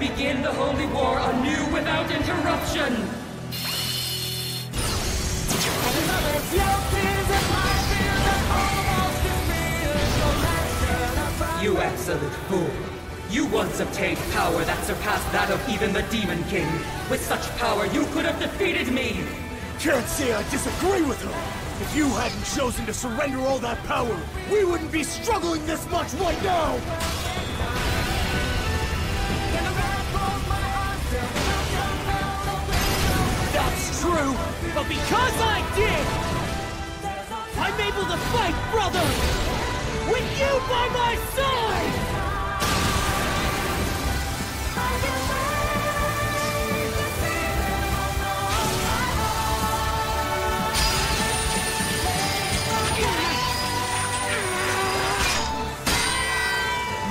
and begin the Holy War anew without interruption! You absolute fool! You once obtained power that surpassed that of even the Demon King. With such power, you could have defeated me! Can't say I disagree with her. If you hadn't chosen to surrender all that power, we wouldn't be struggling this much right now! But because I did, I'm able to fight, brother! With you by my side!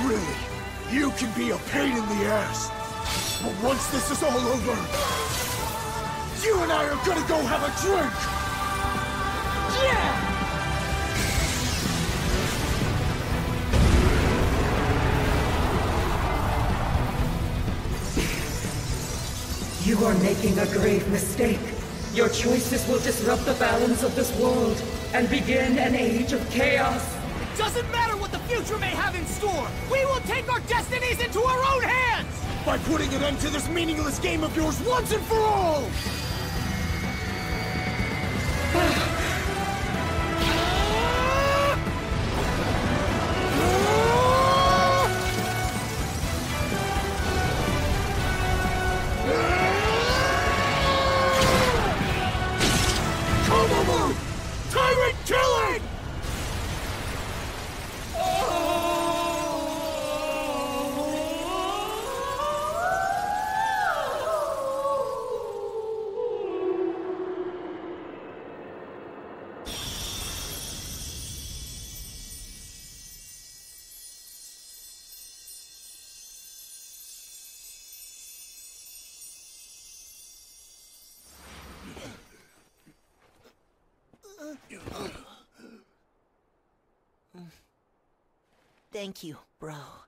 Really, you can be a pain in the ass. But once this is all over, you and I are gonna go have a drink! Yeah! You are making a grave mistake. Your choices will disrupt the balance of this world and begin an age of chaos. It Doesn't matter what the future may have in store! We will take our destinies into our own hands! By putting an end to this meaningless game of yours once and for all! Thank you, bro.